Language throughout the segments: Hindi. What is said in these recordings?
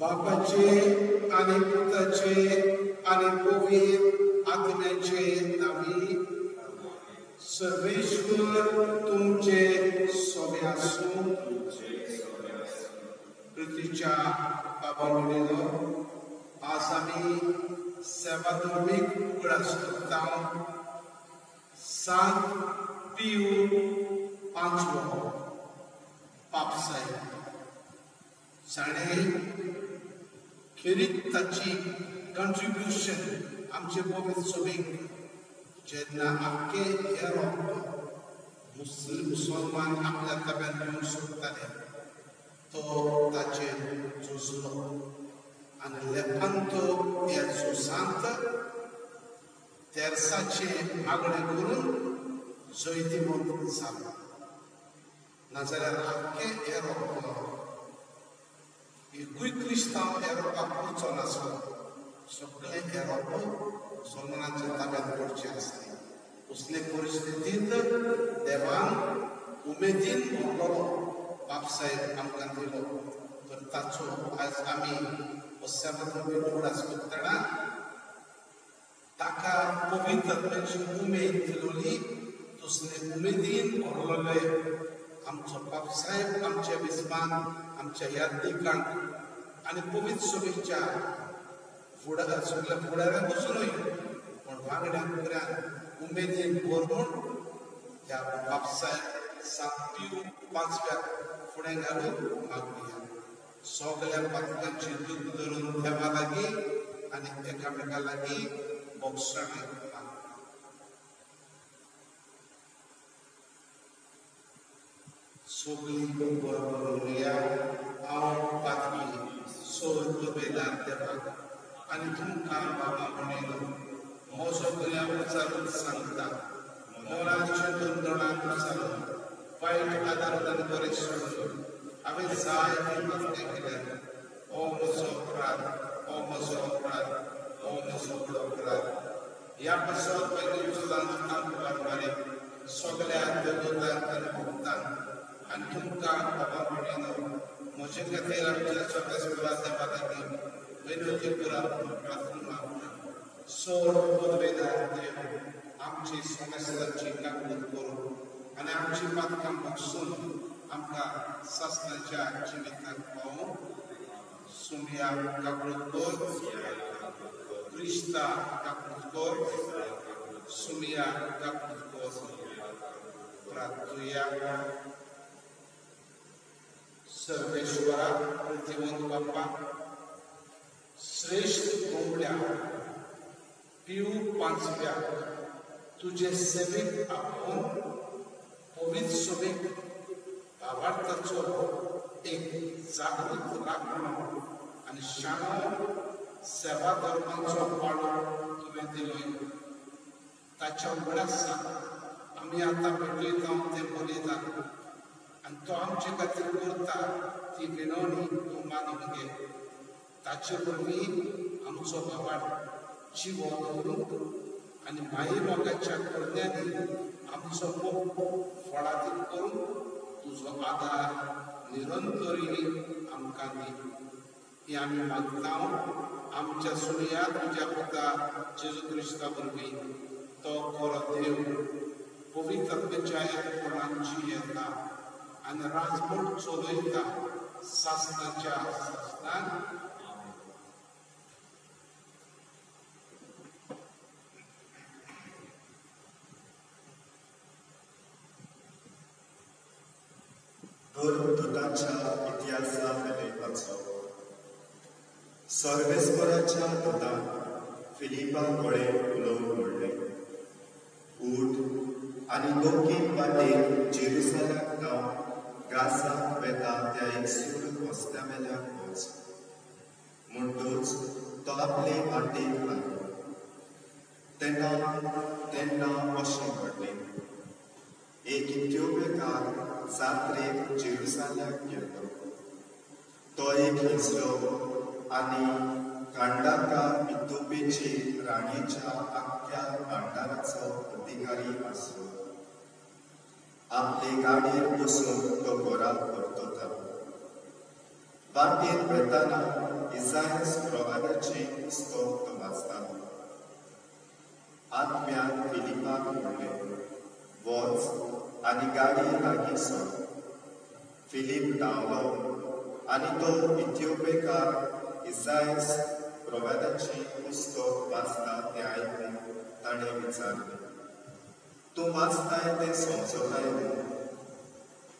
बापाचे आणि पुताचे आणि पवित्र आत्म्याचे नावी. सर्वेश्वर तुमचे सोबे आसूं धर्मीक उगडास करता सात पिऊ पांचवो पापसाय साणे खेरीत ताची कंट्रिब्युशन आमचे पवित्र सभेक जेन्ना आख्खे युरोप मुसलमान आपल्या ताब्यांत घेवंक सोदताले तो ताचेर झुजलो आनी लेपांतो ह्या झुजांत तेरसाचे मागणे करून जैती मोत जालो नाजाल्यार आख्खे युरोप एकूय क्रिस्तांव येवपाक पुरचो नासलो सगळे येवप मुसलमानांच्या ताब्यांत पडचे आसले असले परिस्थितींत देवान उमेदीन भोगलो बापसाहेब आमकां दिलो तर ताचो आज आमी पश्चातान उगडास करतना ताका पवित्र आत्म्याची उमेद दिलोली तसले उमेदीन भरलोले आमचो बापसाहेब आमच्या विस्मान आमच्या यादीकांक आनी पवित्र सभेच्या फुडार सगळ्या फुडाऱ्यांक बसूनय पण वांगड्या फुगड्यान उमेदीन भरपूर ह्या बापसाहेब सातव्यो पांचव्याक फुडें घालून मागुया सगळ्या पातकांची दूख धरून देवा लागीं आनी एकामेका लागीं बोगसाणें sugli bermulia au patki so berbeda tepat ani tumka baba monelo moso kuya ucaru sangta mora chutun dona Abençoe-me mantenha, como soprar, como soprar, como soprar. E a pessoa que nos lança no barbare, sobre a todo tanto boctan, antum ka abamunino, मुझे कहते हैं आप जल सब ऐसे बात है बात है मैंने उसे पूरा प्रार्थना मांगा सो खुद वेदांते हो आमची समस्त चीज़ का खुद करो अने आमची बात का मकसद आमका ससनाच्या जिविताक पावू सुमिया कापडकोर क्रिस्ता कापडकोर सुमिया कापडकोर प्रार्थुया सर्वेश्वरा प्रतिमंत बाप्पा श्रेष्ठ कोंबड्या पिऊ पांचव्या तुझे सेवेक आपोवन पवित्र आवाडचा चोर एक जागृत लागणं आणि शाळा सेवा धर्मांचो पाडो तुवें दिलो ताच्या उगडास आमी आतां भेटले जावन ते बरयतात आनी तो आमचे खातीर करता ती विणवणी तो मानून घे ताचे पूर्वी आमचो भावाड जिवो दवरूंक आनी माई लोकांच्या कर्त्यांनी आमचो मोग फळादीक करूंक तुजो आदार निरंतरी आमकां दी ही आमी मागता आमच्या सुर्या तुज्या पुता जेजू क्रिस्ता वरवीं तो कोरो देव पवित्र एकपणांची येता आणि राजकोट चोलयता शासनाच्या शासनान दुतांच्या इतिहासा मेलयपाचो सर्वेस्वराच्या दुतान फिलिपा कळे उलोवंक म्हणलें उठ आनी दोगी वाटेक जेरुसलाम गाँव ग्रासाक वेता त्या एक सूर वस्त्या वस्त्यावेल्यान वच म्हणटूच तो आपले वाटेक लागलो तेन्ना तेन्ना अशें घडलें एक इथिओपियकार जात्रेक जेरुसाल्याक गेलो तो एक हिजलो आनी कांडाका इथोपेचे राणीच्या आख्या भांडाराचो अधिकारी आसलो आपले गाडयेर बसून तो घोराक परतता वाटेर वेताना इसायस प्रवादाचे पुस्तक तो वाचतालो आत्म्यान फिलिपाक म्हणलें वच लागीं सर फिलीप धांवलो आनी तो इथिओपेकार इसायस प्रवादाचे पुस्तक वाचता तें आयकून ताणें विचारलें, तूं वाचताय तें समजताय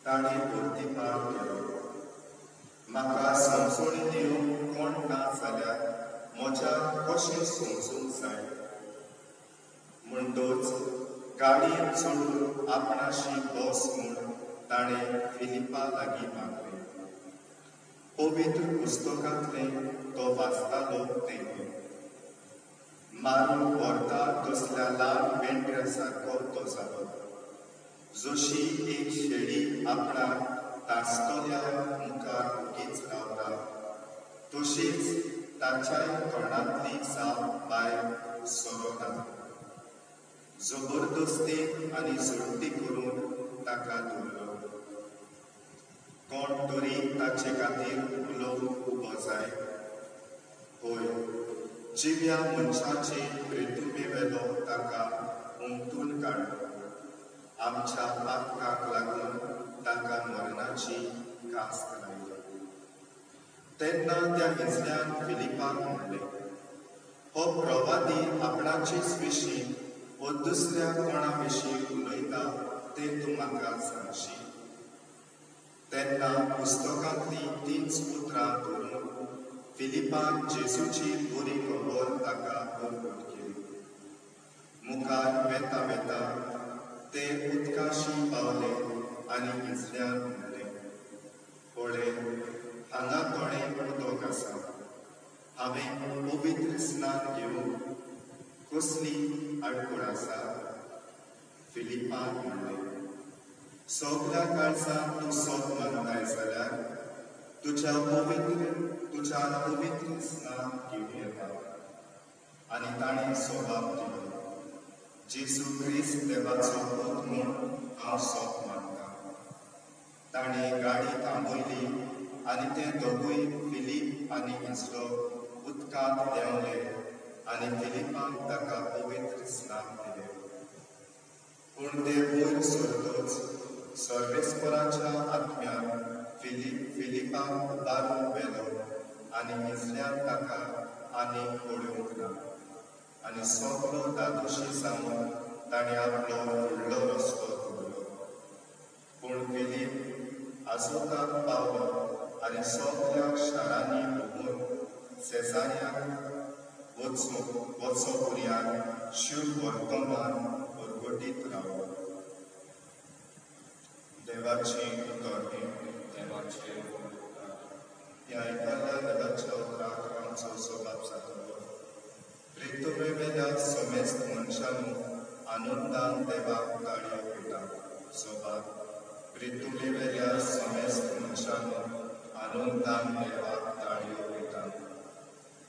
ताणें प्रतिपाद केलो म्हाका समजून दिवंक कोण ना जाल्यार म्हज्या कशें समजूंक जाय? म्हणटूच गाडयेन चडून आपणाशी बस म्हूण ताणें फिलिपा लागीं मागलें पवित्र पुस्तकांतलें तो वाचतालो तें मारून व्हरता तसल्या ल्हान मेंढऱ्या सारको तो जालो जशी एक शेळी आपणाक तासतल्या मुखार उगीच रावता तशीच ताच्याय तोंडांतली साप भायर सरना जबरदस्तीन आनी झडटी करून ताका धरलो कोण तरी ताचे खातीर उलोवंक उबो जाय होय जिव्या मनशाचे प्रेतुमे वेलो ताका उमटून काडलो आमच्या पातकाक लागून ताका मरणाची कास्त लायली तेन्ना त्या हिजल्यान फिलिपाक म्हणलें हो प्रवादी आपणाचेच विशीं व दुसऱ्या कोणा विशीं उलयता तें तूं सांगशी तेन्ना पुस्तकांतलीं तीच उतरां धरून फिलिपान जेजूची बरी खबर ताका बरोबर केली मुखार वेता वेता ते उदकाशी पावले आनी इजल्यान म्हणले पळय हांगा थोडें उदक आसा हांवें पवित्र स्नान घेवन कसली आडखळ आसा फिलिपान म्हणलें सगळ्या काळजान तूं सोद मानताय जाल्यार तुझ्या पवित्र तुझ्या पवित्र स्नान घेऊन येता आणि ताणें स्वभाव दिलो जेजू क्रिस्त देवाचो पूत म्हूण हांव सोप मानता ताणें गाडी थांबयली आनी ते दोगूय फिलीप आनी ani Filipa dacă anecdilipanta captive tristantele. Unde voi sunt toți, sorbesc coracea atmian, Filip, Filipa, darul belor, animizlean caca, ani oriuncna. Ani soplo, datu și samu, dani aplorul lor scoturilor. Un Filip, azuta Paolo, ani soplea șaranii bun, Cezarea सगल्या शारांनी भोंवून सेजाऱ्याक वचूंक वचो पर्यान शिव वर्तमान परगटीत रावलो देवाची उतर देवाचे ह्या एखाद्या देवाच्या उतराक आमचो स्वभाव जातलो प्रितुमे वेल्या समेस्त मनशांनी आनंदान देवाक ताळयो पिता स्वभाव प्रितुमे वेल्या समेस्त मनशांनी आनंदान पिता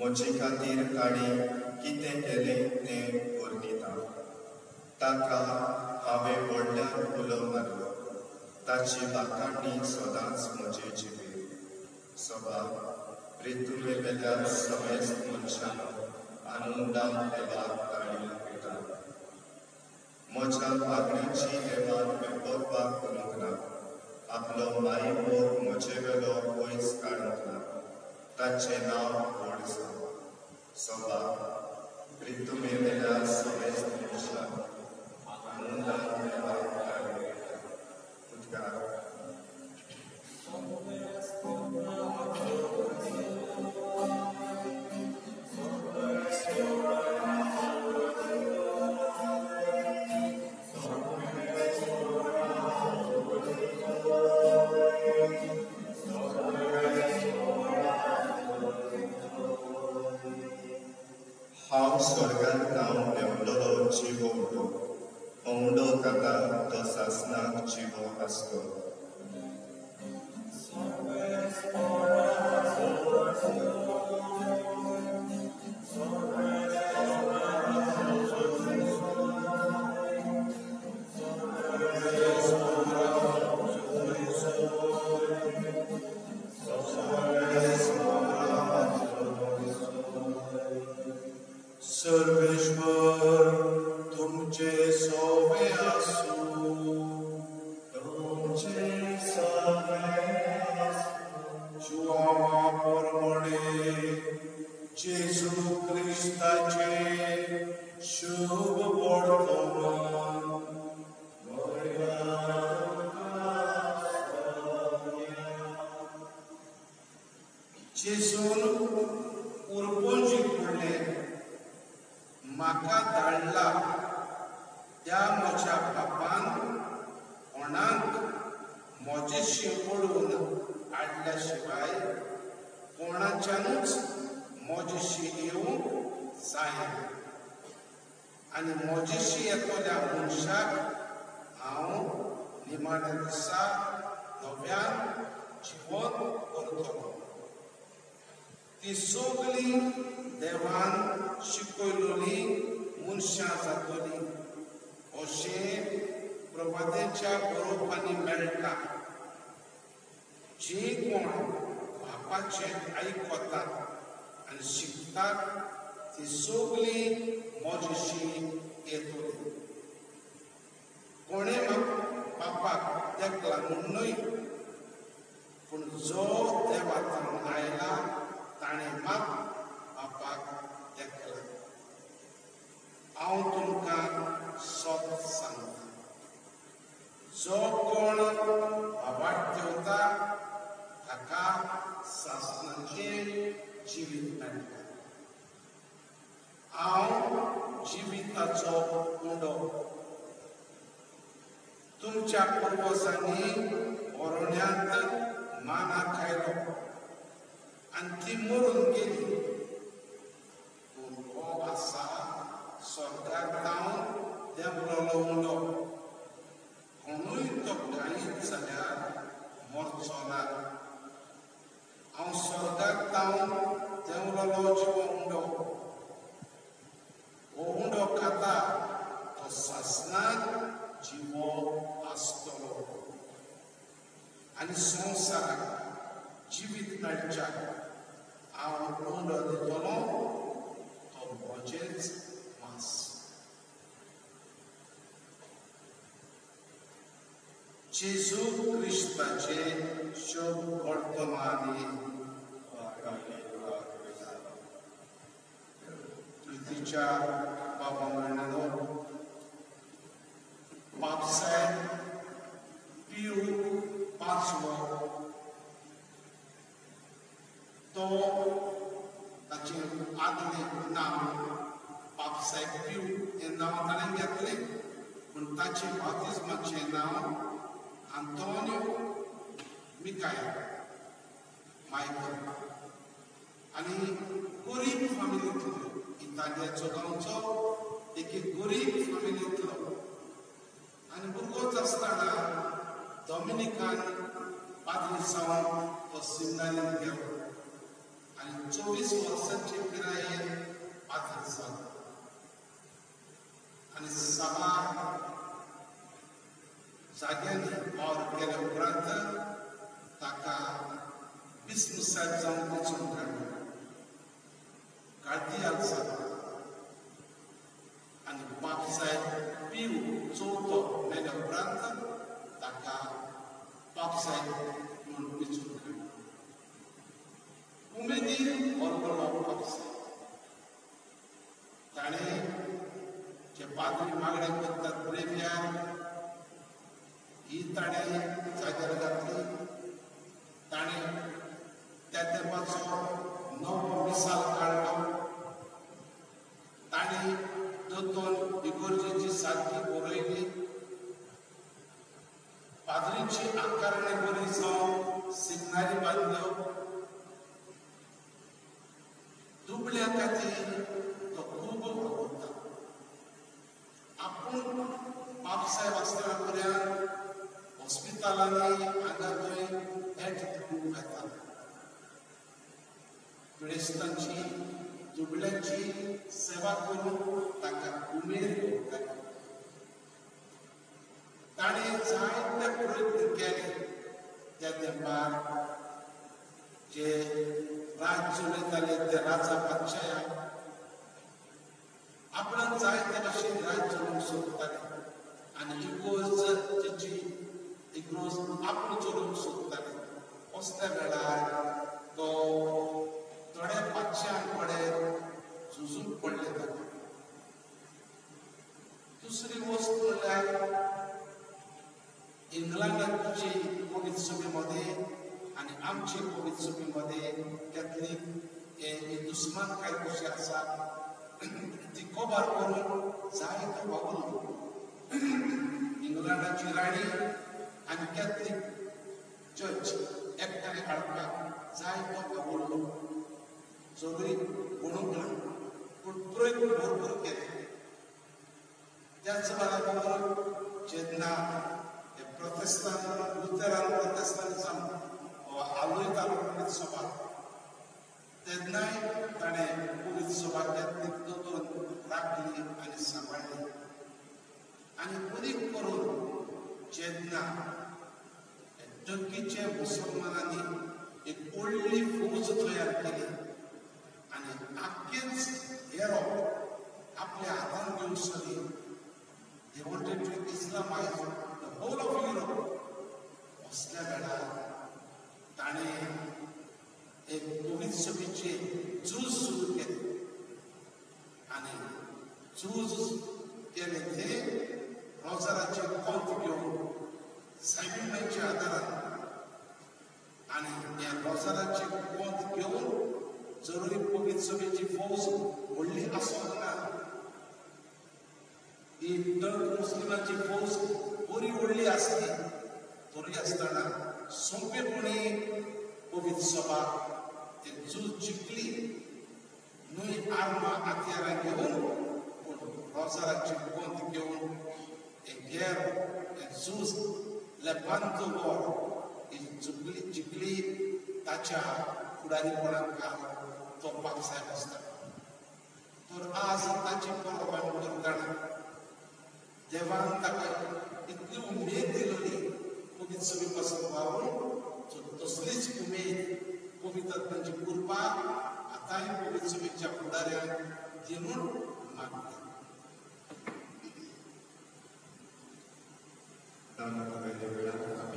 म्हजे खातीर ताणें कितें केलें तें वर्णिता ताका हांवें व्हडल्यान उलो मारलो ताची बाकांडी सदांच सभा ऋतुवे वेल्या समेस्त मनशांना आनंदान देवाक ताळी मागणीची देवान वेपरपाक करूंक ना आपलो माईमोग म्हजे वेलो पयस काडूंक ताचें नांव व्हड जावं सभा प्रितुमे वेल्या सगळेच Jesus Christ, Jesus. जो कोण बाबाक देवता ताका सासणाचें जिवीत मेळटा हांव जिविताचो उंडो तुमच्या पुर्वजांनी अरण्यांत माना खायलो आनी ती मरून गेली पूण हो आसा स्वर्गाक जावन देंवलोलो undo muito ahli sadar morto soldado tão, tem um teologi wa undo o undo kata to sasnan jiwo astolo ani sonsara jivit nalcha a mundo de tolo o projeto Gesù Cristace și-o ortomanii zicea Papa Mărnădor, Papse Piu Pațuo, to, znači, adine nam, Papse Piu, je nam tanem jatli, un tači baptizma će nam, Antônio Micael Michael आणि गरीब फॅमिलीतलो इटालियाचो गांवचो एक गरीब फॅमिलीतलो आणि भुरगोच आसतना डॉमिनिकान पादरी सावन तो सिमनानीत गेलो आणि चोवीस वर्सांचे पिरायेर पादरी सावन आणि सभा जाग्यांनी वावर केल्या उपरांत ताका बिस्मुसाद जावन वचून काडलो काळती जालो आनी बापसाहेब पिव चवथो मेल्या उपरांत ताका बापसाहेब म्हणून विचारून काढ उमेदी बरोबर पावसा ताणे जे पाद्री मागणे करतात प्रेम्यान ही ताणे जाग्यार जातली ताणे त्या तेंपाचो नवो मिसाल काडलो ताणे दोतोन इगोर्जेची सारकी बरयली पादरीची आकारणे बरी जावन सिग्नारी बांदल्यो viața हाडपाक जायतो वावरलो जरूय म्हणूंक ना पूण प्रयत्न भरपूर केले त्याच बरोबर जेन्ना protestan, luteran protestantism वा आलोयतालो पुलीस सभा तेन्नाय ताणें पुलीस सभा कॅथलीक दोतोर राखली आनी सांबाळली आनी बरी करून जेन्ना टर्कीचे मुसलमानांनी एक व्हडली फौज तयार केली आनी आख्खेच युरोप आपल्या हातान घेवन सरी they wanted to Islamize the whole of Europe. असल्या वेळार ताणें एक कोवीड सभेचे झूज सुरू केले आनी झूज केले ते रोजाराचे पंथ घेवन सायबिणाच्या आदारान Они посадят чекпоинт геон, જરૂરી પોલીસ સમિતિ ફોર્સ ઓલી અસોકના ಈ ದೊಡ್ಡ ಮುಸ್ಲಿಮಾಂಚಿ ಫೋರ್ಸ್ ಒರಿ ಒಳ್ಳೆ ಆಸ್ತಿ ತೊರಿ ಆಸ್ತಾಣ ಸೊಂಪೆ ಪುಣೆ ಪವಿತ್ರ ಸಭಾ ಹೆಚ್ಚು ಚಿಕ್ಲಿ ನುಯ್ ಆರ್ಮ ಹತ್ಯಾರ ಗೆವನ್ ಪ್ರಸಾರ ಚಿಕ್ಕೊಂತ ಗೆವನ್ ಎ ಗೇರ್ ಎ ಜೂಸ್ ಲೆ ಬಂತು ಗೋರ್ लेपांतो वॉर ही जिखली जिखली ताच्या फुडारीपणाक तो पावसायब आसता तर आज ताची परवान करतना देवान ताका इतली उमेद दिलेली पवित्र सभी पासून वावरून तसलीच उमेद पवित्रात्म्याची कृपा आतांय पवित्र सभेच्या फुडाऱ्यांक दिवून मागता दानाच्या वेळार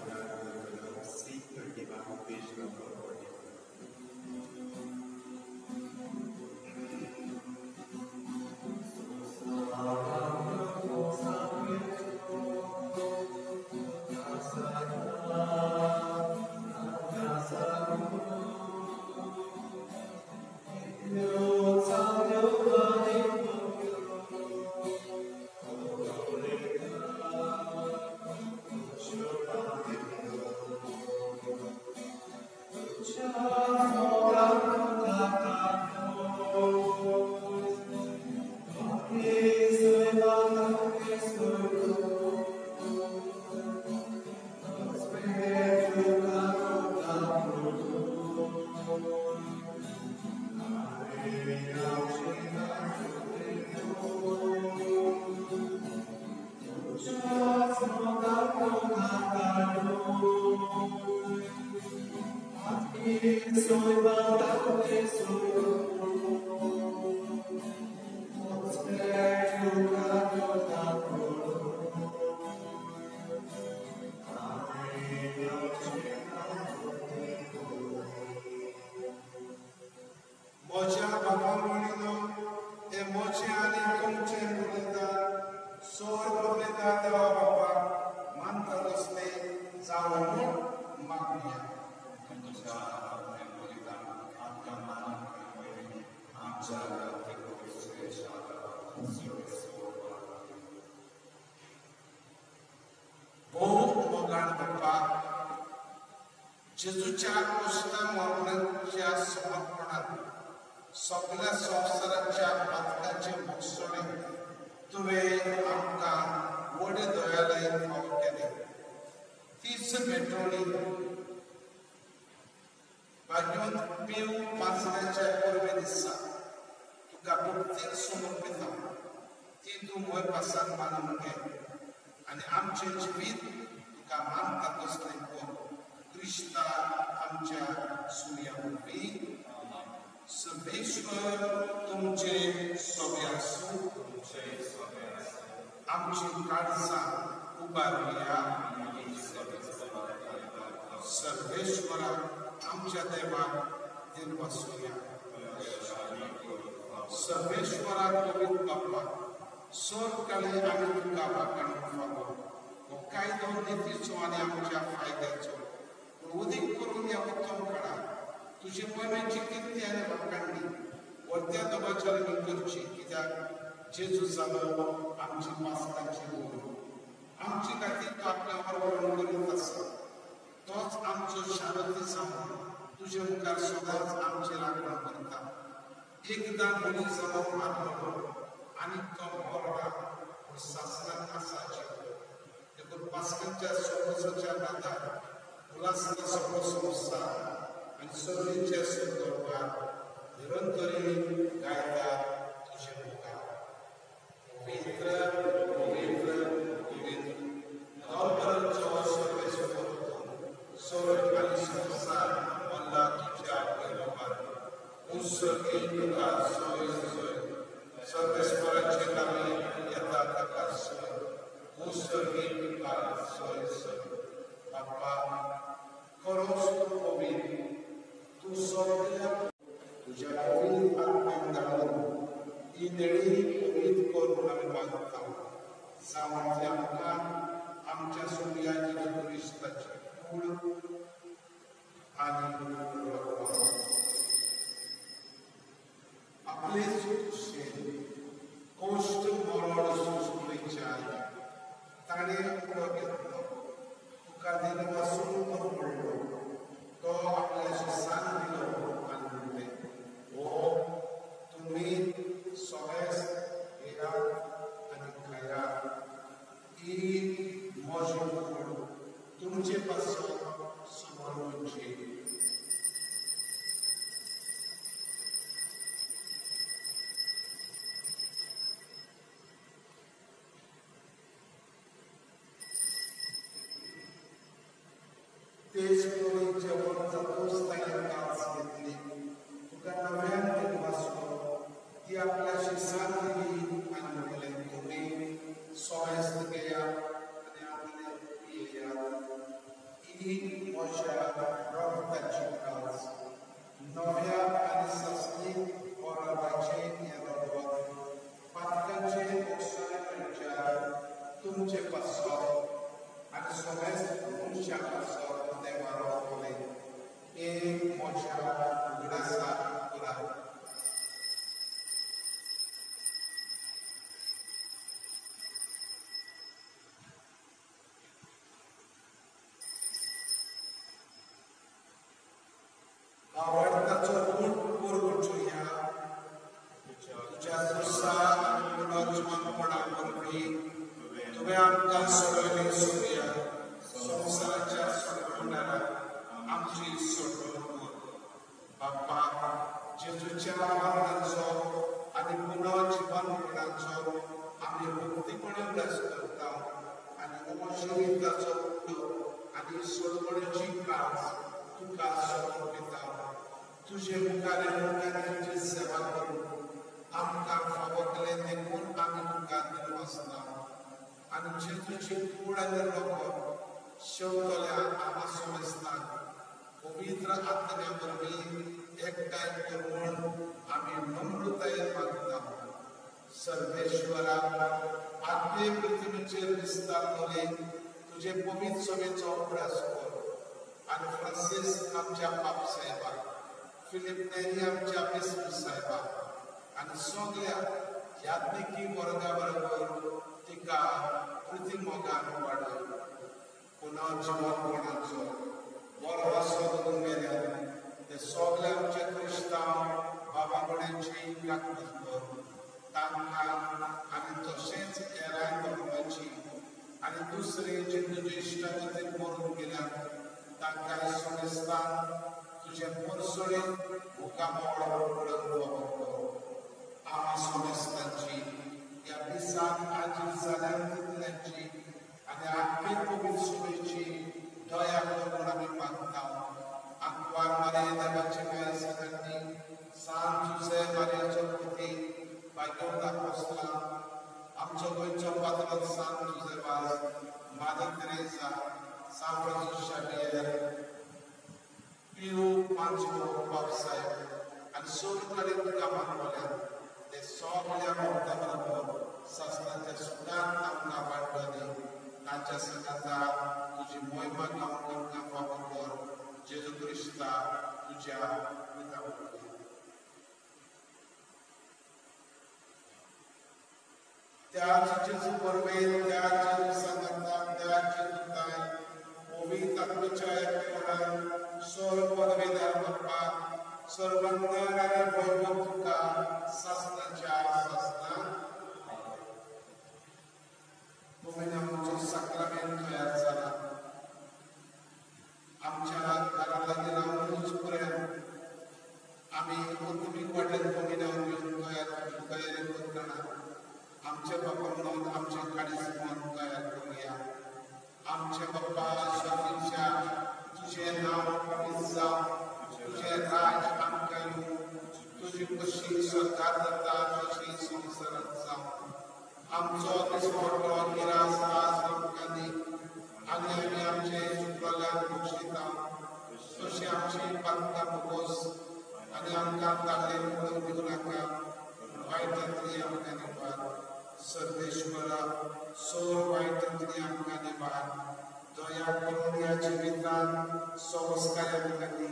Thank you. जेजूच्या कुस्ता मरणाच्या समर्पणात सगळ्या संवसाराच्या पातकाचे मुसणे तुवें आमकां व्हडे दयालय फाव केले तीच भेटवणी भाग्यवंत पिव पासण्याच्या परवे दिसा तुका भक्तीक समर्पिता ती तूं मोय पासान मानून घे आनी आमचें जिवीत तुका मानता तसलें कर Krishna Amja Suryamuvi, am Tumche Sobyasu, Amche Kansa Ubariya, Sarveshwara Amja Deva Dirvasuya, Sarveshwara Kovind o Sorkale Amit Baba Kanufavo, Hokkaido Nitisoane Amja Faigatsoa, उदीक करून या चमकणा तुझी मनाची किती आहे लोकांनी वरत्या दबाच्या मी करची कित्याक जेजू जालो आमची मास्ताची आमची काही तो आपल्या बरोबर करीत असत तोच आमचो शारद सांगून तुझे मुखार सदांच आमची लागवण करता. एकदा मनीस जालो आत्मलो आणि तो बरोबर शासनान असा जेवण देखून पासकांच्या सोमसाच्या नातार उलासना सगळो संवसार आनी सगळींचे सुंदरकार निरंतरी गायता तुजे मुखार पवित्र पवित्र पवित्र नवपरांचो सर्वेश्वर स्वर्ग आणि संसार मला तुझ्या प्रेमावर उत्सर्गी तुका सोय सोय सर्वेश्वराचे नामे येता ताका सोय उत्सर्गी तुका सोय सोय Bappa Conosco ovunque, tu sorgila, tuya ovunque andavano, ineri ovunque albantam, samanthyamka, amcha suryajita turistacakula, anandurvata. एकठांय करून आमी नम्रतायेन मागता सर्वेश्वरा आत्मे पृथ्वीचेर विस्तारलोले तुजे पवित्र सभेचो अभ्यास कर आमच्या बाप साहेबाक फिलिप नेरी आमच्या बिस्कू साहेबाक आनी सगळ्या यात्निकी वर्गा बरोबर तिका कृती मोगान वाडय पुन्हा जीवन कोणाचो बरो असो करून tesogla uce Cristão, bababolenci la cuvântul, tanca anitosenț era domnăci, anitosre ce ducești la te porumbila, tanca sonesta, tuce porsole, buca mora lăngua ama sonestaci, iar bisa agilzarea tânăci, ane apet cuvântului ci, doia lăngura mi pantau, सुबेची दया करून आमी मागता आंकवार मारे देवाचे माय सगळ्यांनी सांत जुसे मारयाचो पुती भाग्यवंत आपोस्तला आमचो गोंयचो पात्र सांत जुसेवास मादर तेरेसा सांत फ्रांसीस शावियर पियो पांचवो बापसाहेब आनी सगळे कडेन तुका मानवल्यात तुझ्या पिता त्याच जेजू परवेर त्या जेजू संगता त्या जेजू ताय पवित्र आत्म्याच्या एकट्यापणान सर्व आणि वैभव तुका शास्त्राच्या शास्त्रान तुम्ही साक्रामेंट तयार झाला आमच्या घराला रावूनच पर्यंत आम्ही तुम्ही वाटेल तुम्ही नाव घेऊन तयार तयारी करताना आमच्या बाप्पा म्हणून आमच्या काडीस तयार करूया आमच्या बाप्पा स्वामीच्या तुझे नाव पवित्र जाव तुझे राज आमकां येवं तुजी कशी सरकार जाता तशी संवसारात जावं आमचो दिसपडटो गिरास आज आमकां दी आनी आमी आमचे सुप्रलाक बक्षिता तशी आमची पातकां मुगोस आनी आमकां तागडे पळोवन दिवं नाका निवार सर्वेश्वरा सोर वायटांतली आमकां निवार दया करून ह्या जिवितांत संस्कार दी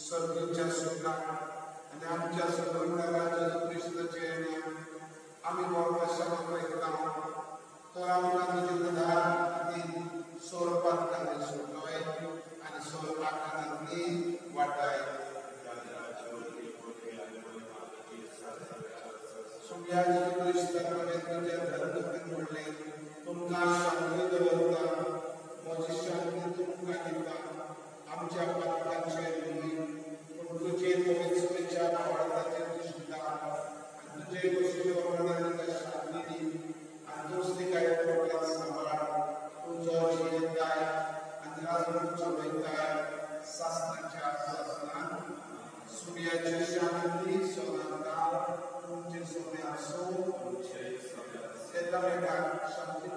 सर्वेच्या सुखान आनी आमच्या जेजू क्रिस्ताचे आम्ही बाबाच्या प्रयत्न तर आमकां तुजी दी स्वरूपात कांदे सोडलोय आनी सोर आकारांतली वाटाय सुम्या जेजू क्रिस्तान तुजे धर्मतीन म्हणले तुमकां शांती दवरता म्हजी शांती तुमकां दिता आमच्या पातकांचे न्ही पूण तुजे पवित्रतेच्या आवडताचे दिसता आनी तुजे गोश्टी वर्णनांनी शांती दी आनी दोस्ती काय प्रकार सांबाळ तुमचो जियेताय आनी राजून चलयताय शास्त्राच्या शासनान सुर्याची शांती सोनांता my soul. Let me God something.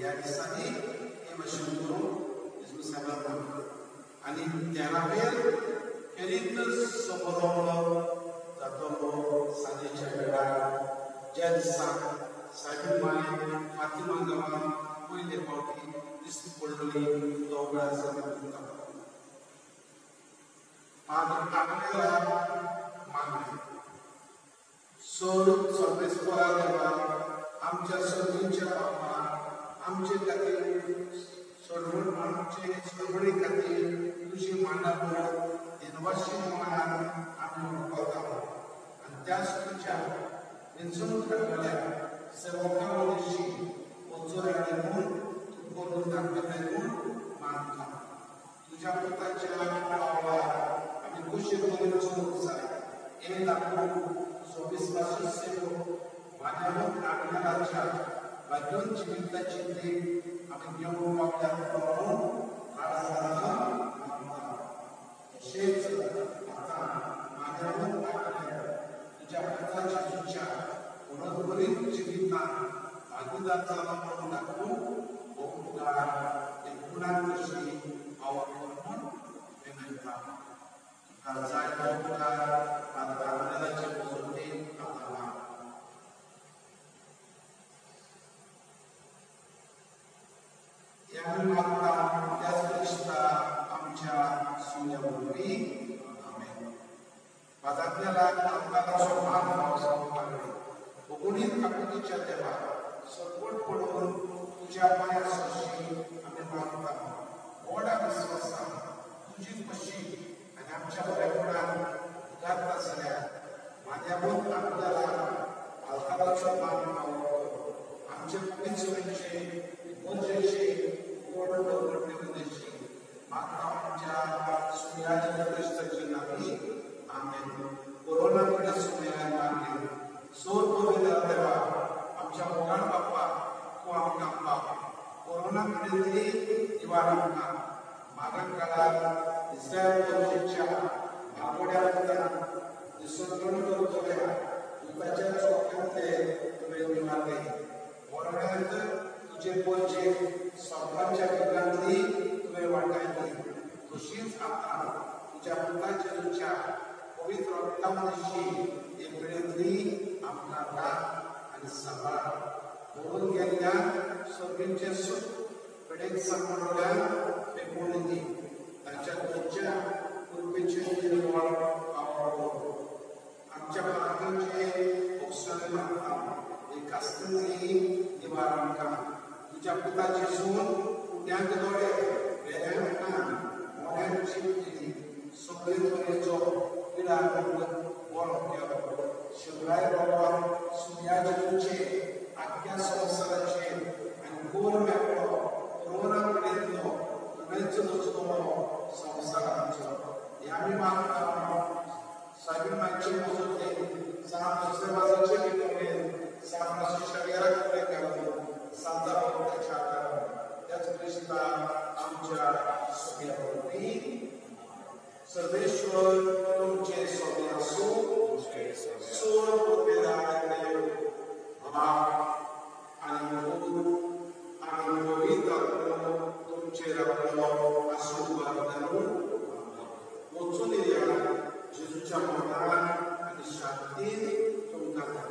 या दिसांनी हे वचन करून येशू साहेबांना म्हटलं आणि त्यारावेर फेरीत समोरावलं जातलो सांजेच्या वेळार ज्या दिसा साहेब माय फातिमा गावांत पयले फावटी दिश्टी पडली दोगां आसा आज टाकलेला मागणी सोड सोपेस्परा देवा आमच्या सर्वींच्या बापाक आमचे खातीर सोडवण आमचे सोडवणी खातीर तुजी मांडावळ दिनवाशी मनान आमी मुखावता आनी त्या सुखीच्या विंचून काडलेल्या सेवकां वरवीं वचून आनी म्हूण तूं करून दाखयताय म्हूण मानता तुज्या पुताच्या पावलार आमी खुशी करून चलूंक जाय हे दाखोवन सोबिस्वासी सेवक माझ्यावर आगमनाच्या Rajul cinta cinti akan jauh kamu, tolong rasa mama. Syed kata majalah kata tidak kata cinta orang beri cinta aku dan sama aku, buka, yang pulang bersih kamu, dengan kamu. Kalau saya pemuda उगुणीत काकुतीच्या देवा सगवट पडून तुझ्या पाया सरशी आम्ही मागता मोडा विश्वासान तुझी कशी आणि आमच्या बऱ्यापणात घातला झाल्या माझ्या बोध आपल्याला अलकालाचा मान पावतो आमचे पवित्रचे गरजेचे गोड घडणुकीचे माता आमच्या सूर्याच्या मोगाळ बाप्पा तू आमकां पाव कोरोनाकडे तरी निवार आमकां मागण काळात इस्रायल वंशच्या भागोड्या विसर्जन करतल्या युद्धाच्या चौक्यांतले तुवें निवारले कोरोनांत तुझे पोचे स्वार्थाच्या युगांतली तुवें वाटायली तशीच आतां तुझ्या पुताच्या इच्छा पवित्र रक्तामशी एक वेळेंतली आमकां आनी सांबाळ पळून सुख कडेन सांबाळल्यान फेकून दी तांच्या खंयच्या कुरपेचे निर्मळ आवडो आमच्या प्रार्थनेचे भोगसणे मागता एक आस्तंतली निवार आमकां तुझ्या पुताची सून उड्यांक दोळे वेऱ्यान कान मोड्यान जीव दिली सगळे तरेचो पिडा वळो केलो Shivrai Bhagavan, Sunyajanu Che, Akya Samsara Che, Ancora Mekro, Corona Pritno, Tumenzo Dostomo, Samsara Ancho. Yami Mahakama, Sabi Manche Mozote, Sam Soseva Zache Vitome, Sam Rasu Shagira Kure Gavdo, Santa Bhakta Chakara. That's Krishna Amcha Sukhya Bhakti. Sarveshwar तुम जैसो व्यासो सोन पुत्रदानयो भाव अनुभव अनुभवित करो तुम चेरा करो असुवर्धनो उचुनिया Gesù ci ha portato a disciattini con carta